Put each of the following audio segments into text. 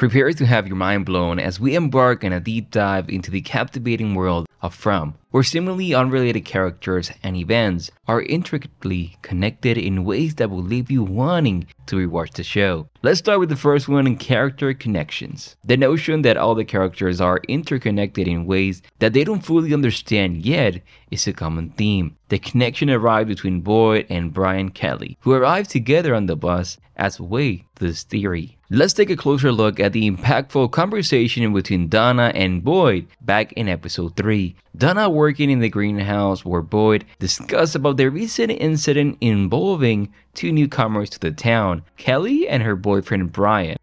Prepare to have your mind blown as we embark on a deep dive into the captivating world of From, where seemingly unrelated characters and events are intricately connected in ways that will leave you wanting to rewatch the show. Let's start with the first one in character connections. The notion that all the characters are interconnected in ways that they don't fully understand yet is a common theme. The connection arrived between Boyd and Brian Kelly, who arrived together on the bus as to this theory. Let's take a closer look at the impactful conversation between Donna and Boyd back in episode 3. Donna working in the greenhouse where Boyd discussed about the recent incident involving two newcomers to the town, Kelly and her boyfriend Brian.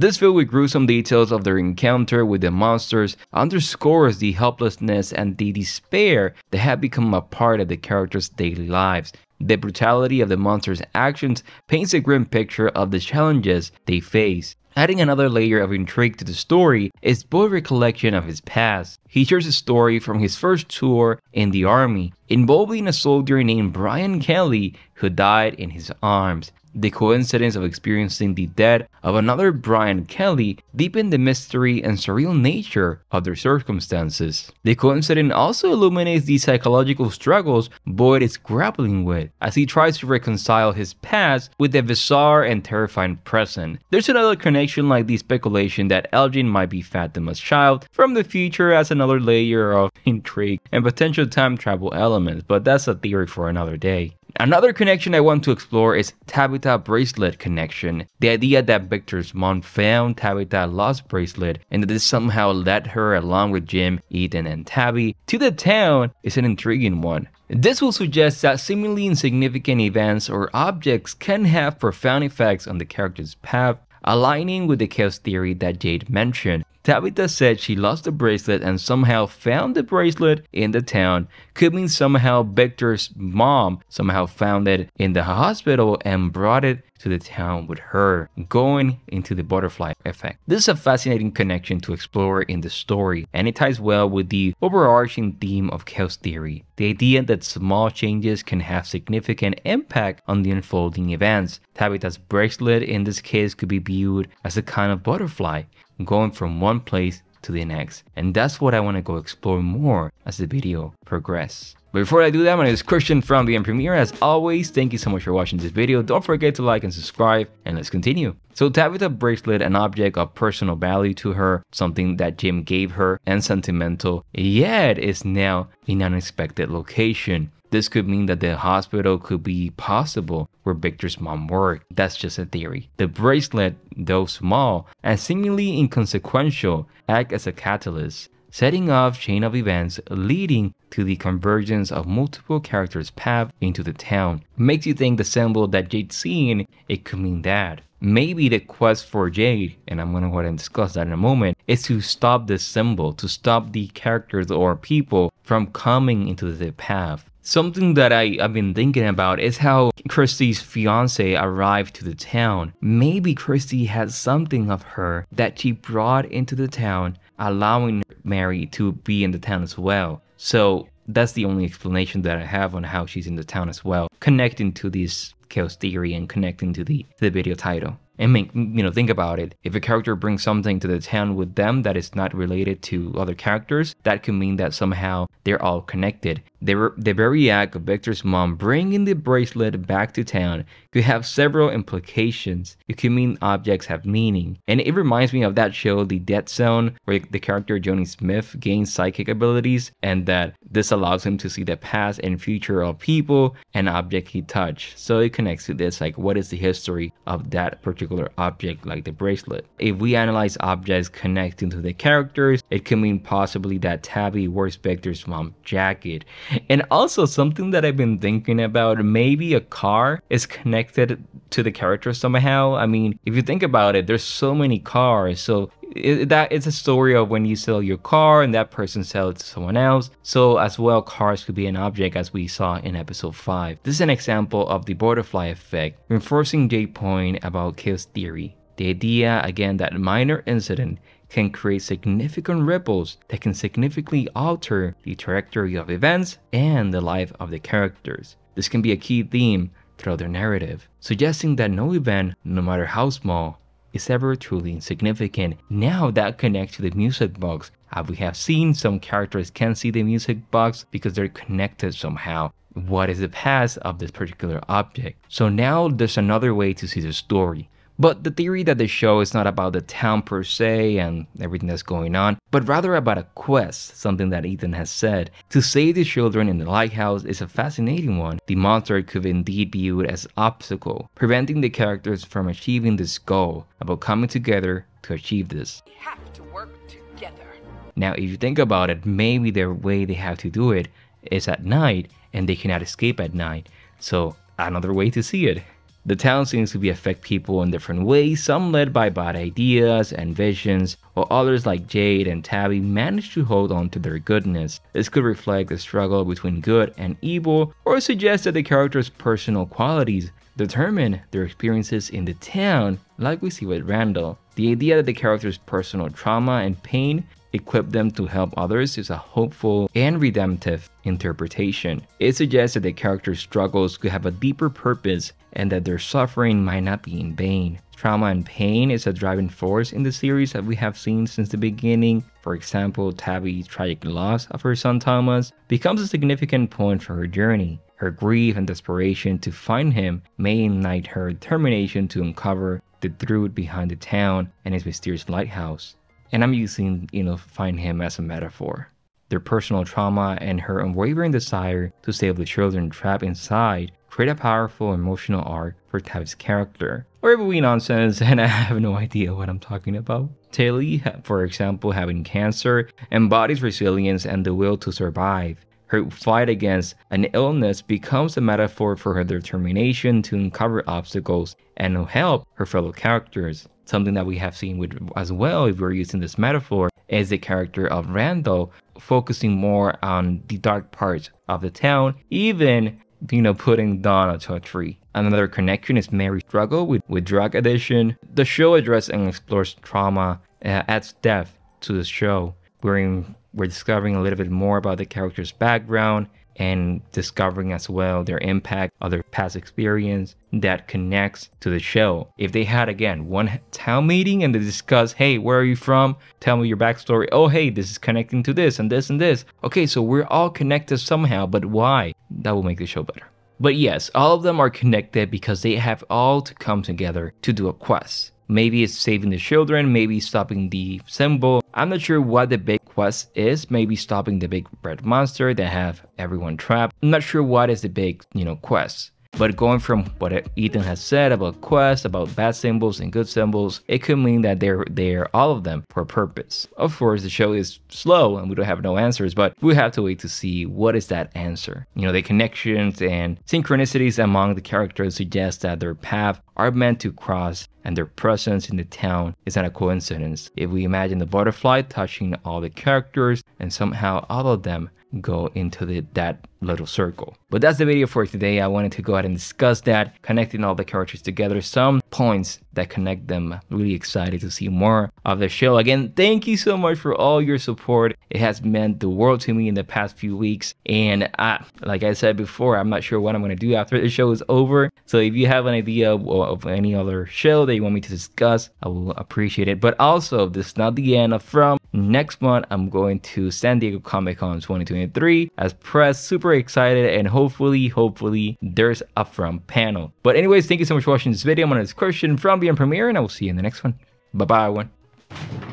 This filled with gruesome details of their encounter with the monsters underscores the helplessness and the despair that have become a part of the characters' daily lives. The brutality of the monsters' actions paints a grim picture of the challenges they face. Adding another layer of intrigue to the story is Boyd's recollection of his past. He shares a story from his first tour in the army, involving a soldier named Brian Kelly who died in his arms. The coincidence of experiencing the death of another Brian Kelly deepened the mystery and surreal nature of their circumstances. The coincidence also illuminates the psychological struggles Boyd is grappling with as he tries to reconcile his past with the bizarre and terrifying present. There's another connection like the speculation that Elgin might be Fatima's child from the future as another layer of intrigue and potential time travel elements, but that's a theory for another day. Another connection I want to explore is Tabitha bracelet connection. The idea that Victor's mom found Tabitha lost bracelet and that this somehow led her along with Jim, Ethan, and Tabby to the town is an intriguing one. This will suggest that seemingly insignificant events or objects can have profound effects on the character's path aligning with the chaos theory that Jade mentioned. Tabitha said she lost the bracelet and somehow found the bracelet in the town. Could mean somehow Victor's mom somehow found it in the hospital and brought it to the town with her, going into the butterfly effect. This is a fascinating connection to explore in the story, and it ties well with the overarching theme of chaos theory the idea that small changes can have significant impact on the unfolding events. Tabitha's bracelet in this case could be viewed as a kind of butterfly, going from one place to the next. And that's what I want to go explore more as the video progresses. But before I do that, my name is Christian from Beyond Premiere. As always, thank you so much for watching this video. Don't forget to like and subscribe, and let's continue. So Tabitha bracelet, an object of personal value to her, something that Jim gave her, and sentimental, yet is now in an unexpected location. This could mean that the hospital could be possible where Victor's mom worked. That's just a theory. The bracelet, though small and seemingly inconsequential, act as a catalyst, setting off chain of events leading to the convergence of multiple characters' path into the town. Makes you think the symbol that Jade's seeing, it could mean that. Maybe the quest for Jade, and I'm gonna go ahead and discuss that in a moment, is to stop this symbol, to stop the characters or people from coming into the path. Something that I, have been thinking about is how Christy's fiance arrived to the town. Maybe Christy had something of her that she brought into the town, allowing Mary to be in the town as well. So that's the only explanation that I have on how she's in the town as well, connecting to this chaos theory and connecting to the, to the video title and make you know think about it if a character brings something to the town with them that is not related to other characters that could mean that somehow they're all connected the, the very act of Victor's mom bringing the bracelet back to town could have several implications. It could mean objects have meaning. And it reminds me of that show, The Dead Zone, where the character Johnny Smith gains psychic abilities, and that this allows him to see the past and future of people and object he touched. So it connects to this, like what is the history of that particular object, like the bracelet. If we analyze objects connecting to the characters, it could mean possibly that Tabby wears Victor's mom's jacket and also something that I've been thinking about, maybe a car is connected to the character somehow. I mean, if you think about it, there's so many cars. So it, that it's a story of when you sell your car and that person sells it to someone else. So as well, cars could be an object as we saw in episode 5. This is an example of the butterfly effect, reinforcing Jade's point about chaos theory. The idea again that minor incident can create significant ripples that can significantly alter the trajectory of events and the life of the characters. This can be a key theme throughout their narrative, suggesting that no event, no matter how small, is ever truly insignificant. Now that connects to the music box. As we have seen, some characters can see the music box because they're connected somehow. What is the past of this particular object? So now there's another way to see the story. But the theory that the show is not about the town per se and everything that's going on, but rather about a quest, something that Ethan has said. To save the children in the lighthouse is a fascinating one. The monster could indeed be viewed as obstacle, preventing the characters from achieving this goal about coming together to achieve this. We have to work together. Now, if you think about it, maybe their way they have to do it is at night and they cannot escape at night. So, another way to see it. The town seems to be affect people in different ways, some led by bad ideas and visions, while others like Jade and Tabby manage to hold on to their goodness. This could reflect the struggle between good and evil, or suggest that the character's personal qualities determine their experiences in the town, like we see with Randall. The idea that the character's personal trauma and pain equip them to help others is a hopeful and redemptive interpretation. It suggests that the character's struggles could have a deeper purpose and that their suffering might not be in vain. Trauma and pain is a driving force in the series that we have seen since the beginning. For example, Tabby's tragic loss of her son Thomas becomes a significant point for her journey. Her grief and desperation to find him may ignite her determination to uncover the truth behind the town and its mysterious lighthouse. And I'm using, you know, find him as a metaphor. Their personal trauma and her unwavering desire to save the children trapped inside create a powerful emotional arc for Tabby's character. Or if we nonsense and I have no idea what I'm talking about. Tilly, for example, having cancer, embodies resilience and the will to survive. Her fight against an illness becomes a metaphor for her determination to uncover obstacles and help her fellow characters. Something that we have seen with as well, if we're using this metaphor, is the character of Randall, focusing more on the dark parts of the town, even you know, putting Donna to a tree. Another connection is Mary's struggle with, with drug addiction. The show addresses and explores trauma, uh, adds depth to the show. We're, in, we're discovering a little bit more about the character's background and discovering as well their impact other past experience that connects to the show. If they had again one town meeting and they discuss, hey, where are you from? Tell me your backstory. Oh, hey, this is connecting to this and this and this. Okay, so we're all connected somehow, but why? That will make the show better. But yes, all of them are connected because they have all to come together to do a quest. Maybe it's saving the children, maybe stopping the symbol. I'm not sure what the big quest is. Maybe stopping the big red monster that have everyone trapped. I'm not sure what is the big, you know, quest. But going from what Ethan has said about quests, about bad symbols and good symbols, it could mean that they're they're all of them for a purpose. Of course, the show is slow and we don't have no answers, but we have to wait to see what is that answer. You know, the connections and synchronicities among the characters suggest that their path are meant to cross and their presence in the town is not a coincidence. If we imagine the butterfly touching all the characters and somehow all of them go into the, that little circle. But that's the video for today. I wanted to go ahead and discuss that, connecting all the characters together, some points that connect them. Really excited to see more of the show. Again, thank you so much for all your support. It has meant the world to me in the past few weeks. And I, like I said before, I'm not sure what I'm going to do after the show is over. So if you have an idea of, of any other show that you want me to discuss, I will appreciate it. But also, this is not the end of From. Next month, I'm going to San Diego Comic Con 2023 as press. Super excited and hopefully, hopefully, there's a From panel. But anyways, thank you so much for watching this video. I'm on a description from Beyond Premiere and I will see you in the next one. Bye-bye, everyone.